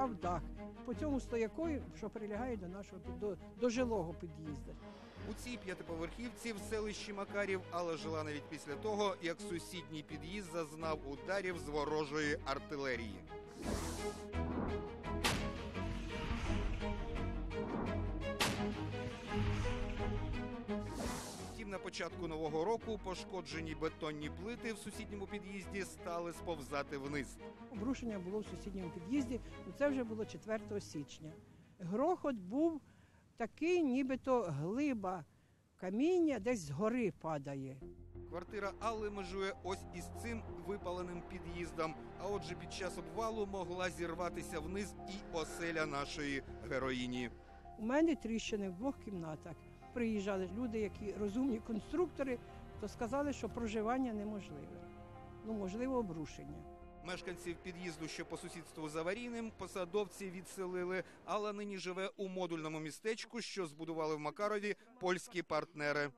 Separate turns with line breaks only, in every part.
впав дах по цьому стоякою, що прилягає до нашого до, до жилого під'їзду.
У цій п'ятиповерхівці в селищі Макарів Алла жила навіть після того, як сусідній під'їзд зазнав ударів з ворожої артилерії. Початку нового року пошкоджені бетонні плити в сусідньому під'їзді стали сповзати вниз.
Обрушення було в сусідньому під'їзді, ну це вже було 4 січня. Грохот був такий, нібито глиба каміння десь з гори падає.
Квартира Алли межує ось із цим випаленим під'їздом. А отже, під час обвалу могла зірватися вниз і оселя нашої героїні.
У мене тріщини в двох кімнатах. Приїжджали люди, які розумні конструктори, то сказали, що проживання неможливе. Ну, можливо, обрушення.
Мешканців під'їзду, що по сусідству з аварійним, посадовці відселили. Алла нині живе у модульному містечку, що збудували в Макарові польські партнери.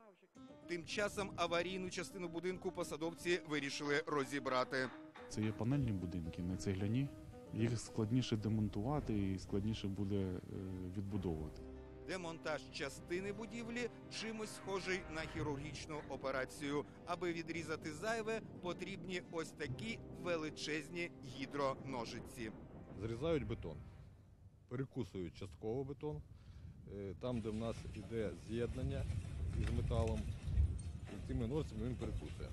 Тим часом аварійну частину будинку посадовці вирішили розібрати.
Це є панельні будинки, не цегляні. Їх складніше демонтувати і складніше буде е, відбудовувати.
Демонтаж частини будівлі чимось схожий на хірургічну операцію. Аби відрізати зайве, потрібні ось такі величезні гідроножиці.
зрізають бетон, перекусують частково бетон, е, там, де в нас іде з'єднання із металом, цими ножицями він перекусує.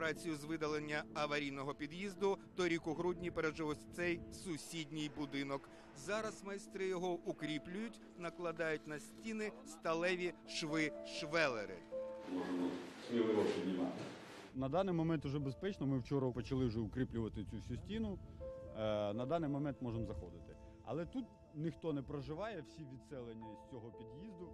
Операцію з видалення аварійного під'їзду торік у грудні пережив ось цей сусідній будинок. Зараз майстри його укріплюють, накладають на стіни сталеві шви-швелери.
сміливо піднімати.
На даний момент вже безпечно. Ми вчора почали вже укріплювати цю всю стіну. Е, На даний момент можемо заходити. Але тут ніхто не проживає, всі відселені з цього під'їзду.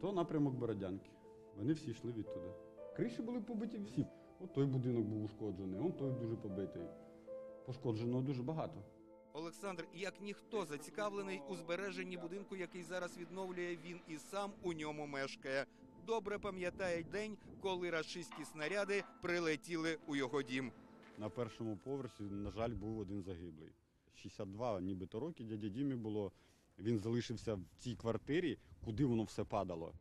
То напрямок Бородянки. Вони всі йшли відтуди. Криші були побиті всі. От той будинок був ушкоджений, он той дуже побитий. Пошкоджено дуже багато.
Олександр, як ніхто зацікавлений у збереженні будинку, який зараз відновлює він і сам у ньому мешкає. Добре пам'ятає день, коли рашистські снаряди прилетіли у його дім.
На першому поверсі, на жаль, був один загиблий. 62 нібито роки дяді Дімі було. Він залишився в цій квартирі, куди воно все падало.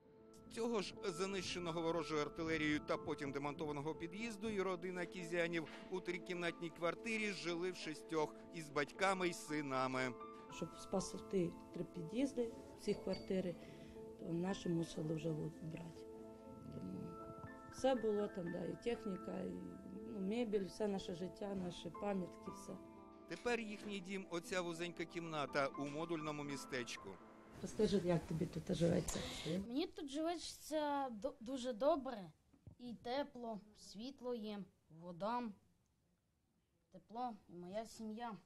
Цього ж занищеного ворожою артилерією та потім демонтованого під'їзду і родина кізянів у трикімнатній квартирі жили в шістьох із батьками й синами.
Щоб спасти три під'їзди, всі квартири, то наші мусили вже брати. Тому все було там, да, і техніка, і ну, мебель, все наше життя, наші пам'ятки, все.
Тепер їхній дім оця вузенька кімната у модульному містечку.
Розкажи, як тобі тут живеться?
Мені тут живеться дуже добре. І тепло, світло є, вода, тепло і моя сім'я.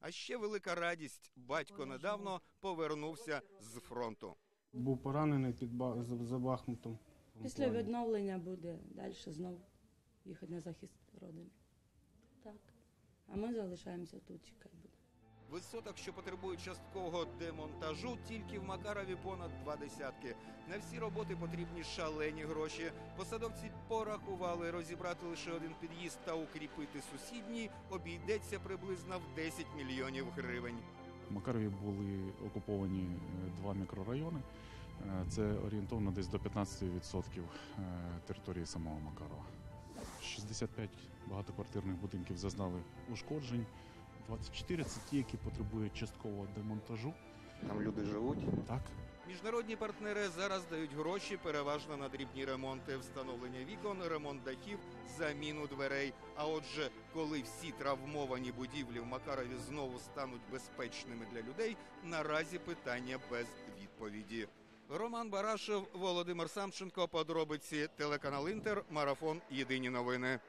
А ще велика радість. Батько недавно повернувся з фронту.
Був поранений під Ба- за, Бахмутом.
Після відновлення буде далі знову їхати на захист родини. Так. А ми залишаємося тут, чекати буде.
Висоток, що потребують часткового демонтажу, тільки в Макарові понад два десятки. На всі роботи потрібні шалені гроші. Посадовці порахували розібрати лише один під'їзд та укріпити сусідній обійдеться приблизно в 10 мільйонів гривень.
В Макарові були окуповані е, два мікрорайони. Е, Це орієнтовно десь до 15% е, території самого Макарова. 65 багатоквартирних будинків зазнали ушкоджень. 24 – це ті, які потребують часткового демонтажу.
Там люди живуть.
Так,
Міжнародні партнери зараз дають гроші переважно на дрібні ремонти, встановлення вікон, ремонт дахів, заміну дверей. А отже, коли всі травмовані будівлі в Макарові знову стануть безпечними для людей, наразі питання без відповіді. Роман Барашев, Володимир Самченко, подробиці телеканал Інтер, марафон Єдині новини.